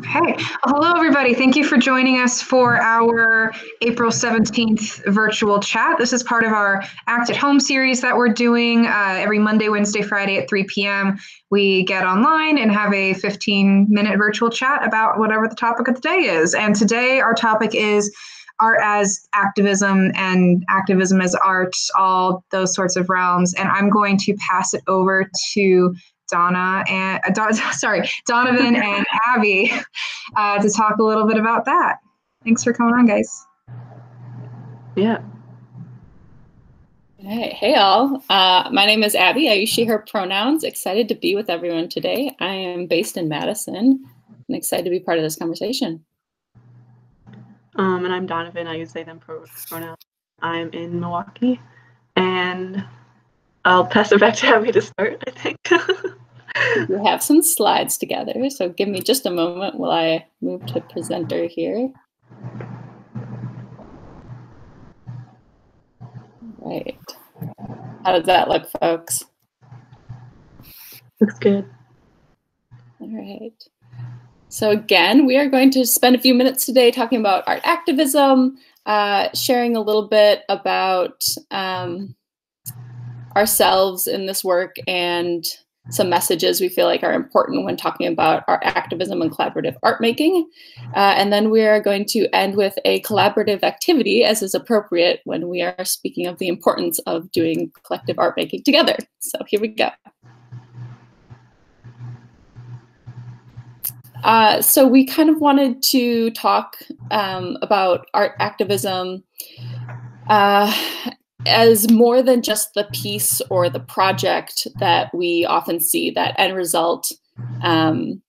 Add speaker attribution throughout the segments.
Speaker 1: Okay. Hello, everybody. Thank you for joining us for our April 17th virtual chat. This is part of our Act at Home series that we're doing uh, every Monday, Wednesday, Friday at 3 p.m. We get online and have a 15 minute virtual chat about whatever the topic of the day is. And today, our topic is art as activism and activism as art, all those sorts of realms. And I'm going to pass it over to Donna and uh, Don, sorry, Donovan and Abby uh, to talk a little bit about that. Thanks for coming on, guys.
Speaker 2: Yeah.
Speaker 3: Hey, hey all. Uh, my name is Abby. I use she, her pronouns. Excited to be with everyone today. I am based in Madison and excited to be part of this conversation.
Speaker 2: Um, and I'm Donovan. I use they, them pronouns. I'm in Milwaukee and I'll pass it back to Abby to start, I think.
Speaker 3: we have some slides together, so give me just a moment while I move to presenter here. Right. How does that look, folks?
Speaker 2: Looks good.
Speaker 3: All right. So again, we are going to spend a few minutes today talking about art activism, uh, sharing a little bit about um, ourselves in this work and some messages we feel like are important when talking about our activism and collaborative art making. Uh, and then we are going to end with a collaborative activity as is appropriate when we are speaking of the importance of doing collective art making together. So here we go. Uh, so we kind of wanted to talk um, about art activism uh, as more than just the piece or the project that we often see, that end result, um,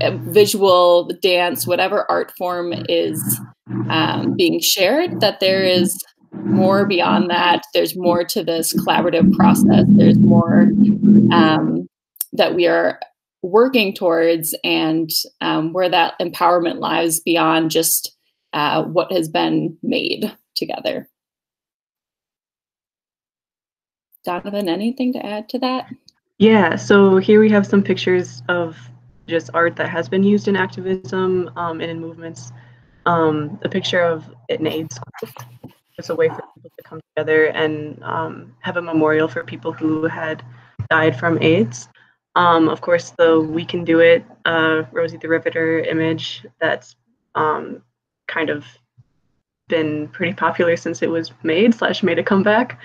Speaker 3: visual, dance, whatever art form is um, being shared, that there is more beyond that. There's more to this collaborative process. There's more um, that we are working towards, and um, where that empowerment lies beyond just uh, what has been made together. Donovan, anything to add to that?
Speaker 2: Yeah, so here we have some pictures of just art that has been used in activism um, and in movements. Um, a picture of an AIDS It's a way for people to come together and um, have a memorial for people who had died from AIDS. Um, of course, the We Can Do It, uh, Rosie the Riveter image that's um, kind of been pretty popular since it was made slash made a comeback.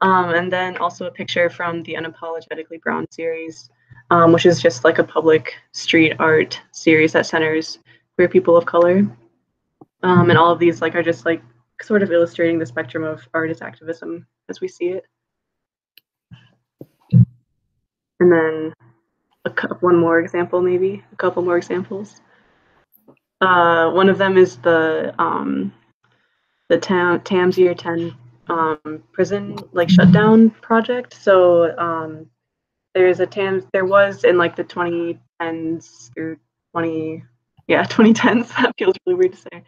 Speaker 2: Um, and then also a picture from the Unapologetically Brown series, um, which is just like a public street art series that centers queer people of color. Um, and all of these like are just like sort of illustrating the spectrum of artist activism as we see it. And then a, one more example, maybe a couple more examples. Uh, one of them is the um, the Tamms Tamms Year 10 um, prison like shutdown project. So um, there's a Tamms. There was in like the 2010s through 20, yeah, 2010s. That feels really weird to say.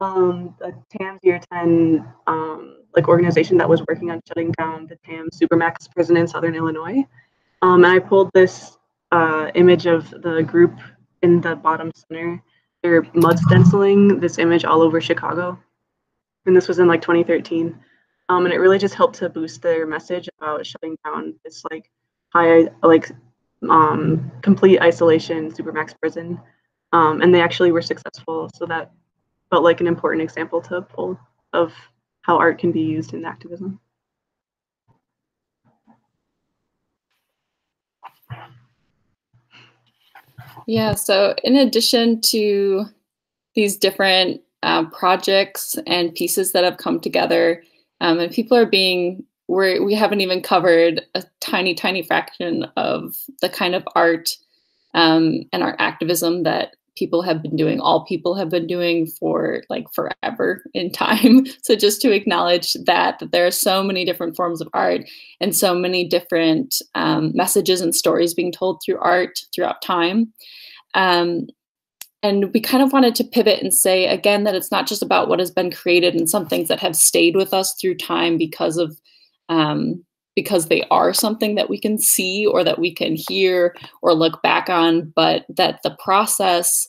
Speaker 2: Um, the Tamms Year 10 um, like organization that was working on shutting down the Tamms Supermax prison in Southern Illinois. Um, and I pulled this uh, image of the group in the bottom center. They're mud stenciling this image all over Chicago. And this was in like 2013. Um, and it really just helped to boost their message about shutting down this like high like um, complete isolation supermax prison. Um, and they actually were successful. So that felt like an important example to pull of how art can be used in activism.
Speaker 3: Yeah, so in addition to these different uh, projects and pieces that have come together, um, and people are being we're, we haven't even covered a tiny tiny fraction of the kind of art um, and art activism that people have been doing all people have been doing for like forever in time. So just to acknowledge that that there are so many different forms of art and so many different um, messages and stories being told through art throughout time. Um, and we kind of wanted to pivot and say again that it's not just about what has been created and some things that have stayed with us through time because of um, because they are something that we can see or that we can hear or look back on, but that the process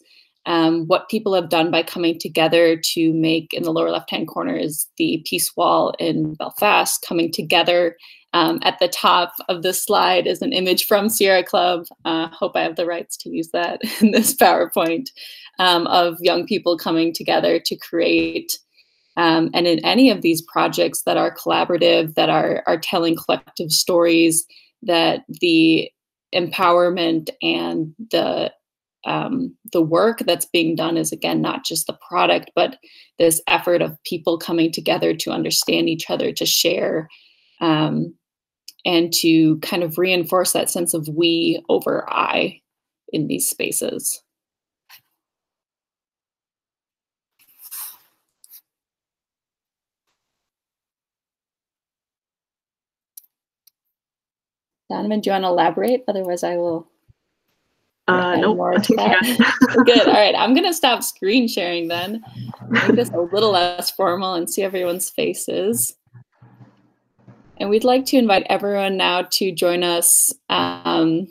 Speaker 3: um, what people have done by coming together to make in the lower left hand corner is the peace wall in Belfast coming together. Um, at the top of this slide is an image from Sierra Club. Uh, hope I have the rights to use that in this PowerPoint um, of young people coming together to create. Um, and in any of these projects that are collaborative, that are, are telling collective stories, that the empowerment and the um, the work that's being done is again not just the product but this effort of people coming together to understand each other to share um, and to kind of reinforce that sense of we over i in these spaces Donovan, do you want to elaborate? Otherwise, I will
Speaker 2: uh, nope.
Speaker 3: Good. All right. I'm going to stop screen sharing then. Make this a little less formal and see everyone's faces. And we'd like to invite everyone now to join us um,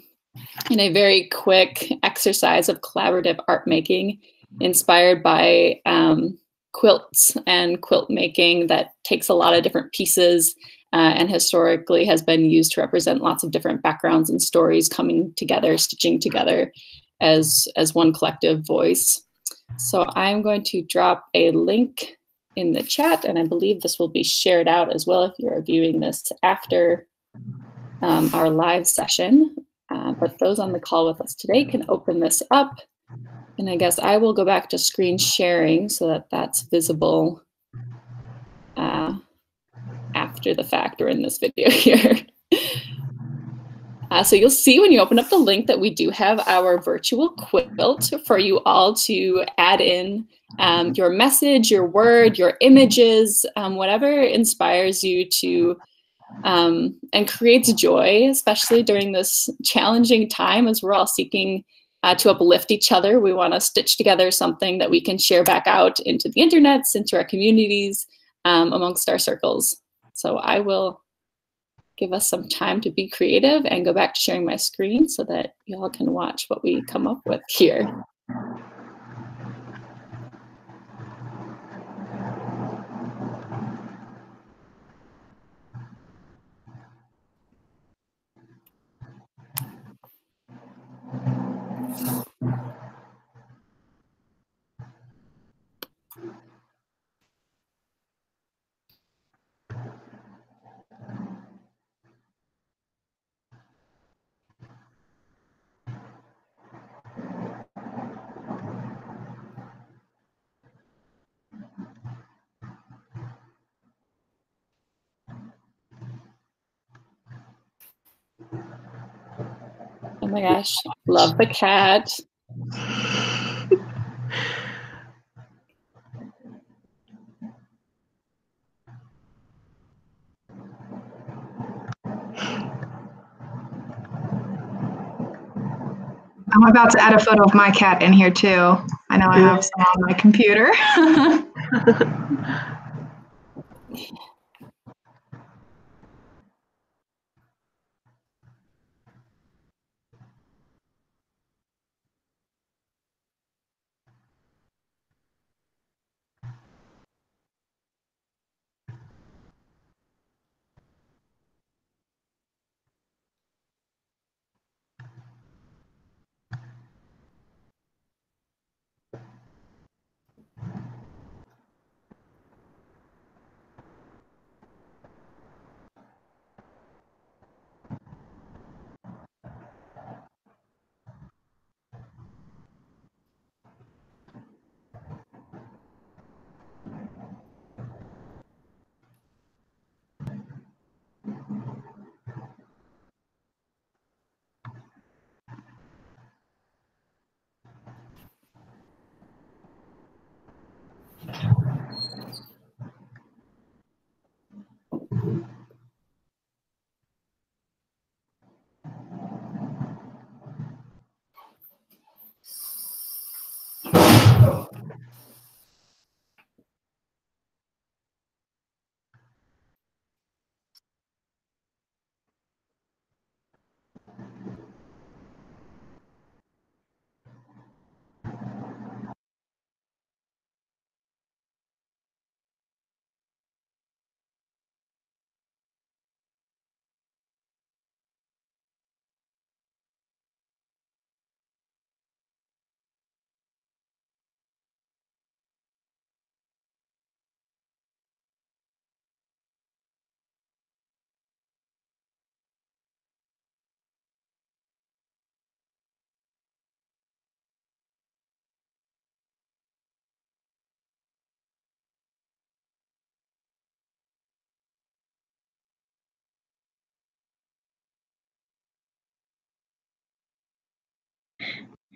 Speaker 3: in a very quick exercise of collaborative art making inspired by um, quilts and quilt making that takes a lot of different pieces uh, and historically has been used to represent lots of different backgrounds and stories coming together, stitching together as, as one collective voice. So I'm going to drop a link in the chat, and I believe this will be shared out as well if you're viewing this after um, our live session. Uh, but those on the call with us today can open this up. And I guess I will go back to screen sharing so that that's visible uh, after the fact or in this video here. Uh, so you'll see when you open up the link that we do have our virtual quilt for you all to add in um, your message, your word, your images, um, whatever inspires you to um, and creates joy, especially during this challenging time as we're all seeking uh, to uplift each other. We want to stitch together something that we can share back out into the internets, into our communities, um, amongst our circles. So I will give us some time to be creative and go back to sharing my screen so that y'all can watch what we come up with here. Oh my gosh, love the cat.
Speaker 1: I'm about to add a photo of my cat in here too. I know I have some on my computer.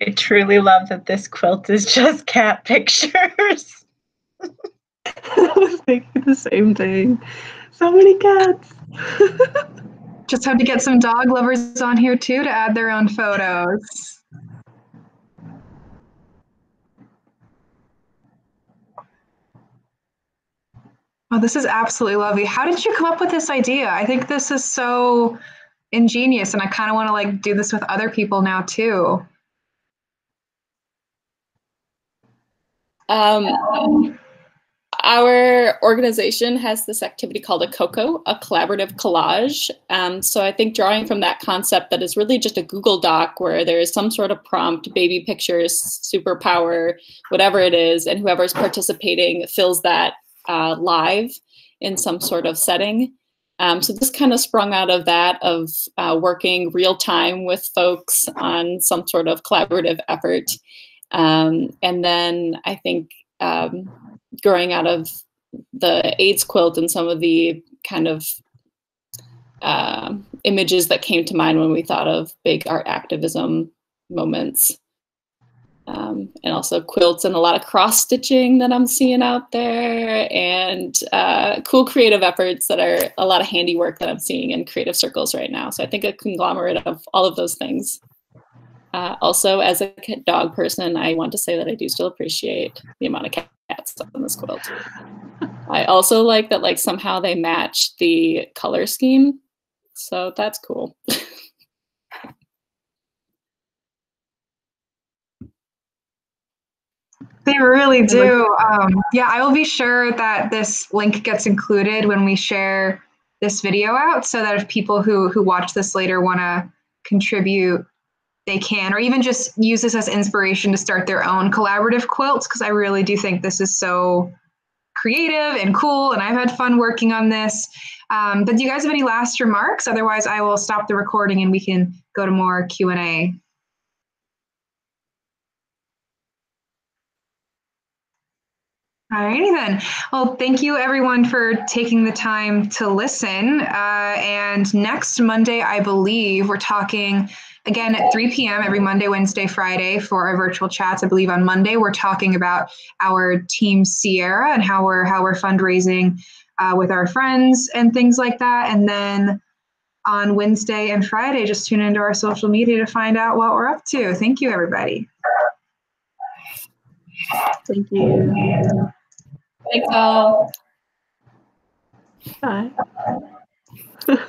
Speaker 4: I truly love that this quilt is just cat pictures.
Speaker 2: I was thinking the same thing. So many cats.
Speaker 1: Just had to get some dog lovers on here too to add their own photos. Oh, this is absolutely lovely. How did you come up with this idea? I think this is so ingenious and I kind of want to like do this with other people now too.
Speaker 3: Um, our organization has this activity called a COCO, a collaborative collage. Um, so I think drawing from that concept that is really just a Google Doc where there is some sort of prompt, baby pictures, superpower, whatever it is, and whoever's participating fills that uh, live in some sort of setting. Um, so this kind of sprung out of that of uh, working real time with folks on some sort of collaborative effort. Um, and then I think um, growing out of the AIDS quilt and some of the kind of uh, images that came to mind when we thought of big art activism moments. Um, and also quilts and a lot of cross stitching that I'm seeing out there, and uh, cool creative efforts that are a lot of handiwork that I'm seeing in creative circles right now. So I think a conglomerate of all of those things. Uh, also, as a dog person, I want to say that I do still appreciate the amount of cats on this quilt. I also like that like somehow they match the color scheme. So that's cool.
Speaker 1: They really do. Um, yeah, I will be sure that this link gets included when we share this video out so that if people who who watch this later want to contribute they can, or even just use this as inspiration to start their own collaborative quilts, because I really do think this is so creative and cool, and I've had fun working on this. Um, but do you guys have any last remarks? Otherwise, I will stop the recording and we can go to more Q and A. All righty then. Well, thank you everyone for taking the time to listen. Uh, and next Monday, I believe we're talking again at 3 p.m. every Monday, Wednesday, Friday for our virtual chats. I believe on Monday we're talking about our team Sierra and how we're how we're fundraising uh, with our friends and things like that. And then on Wednesday and Friday, just tune into our social media to find out what we're up to. Thank you, everybody.
Speaker 2: Thank you.
Speaker 3: Thanks all.
Speaker 2: Bye.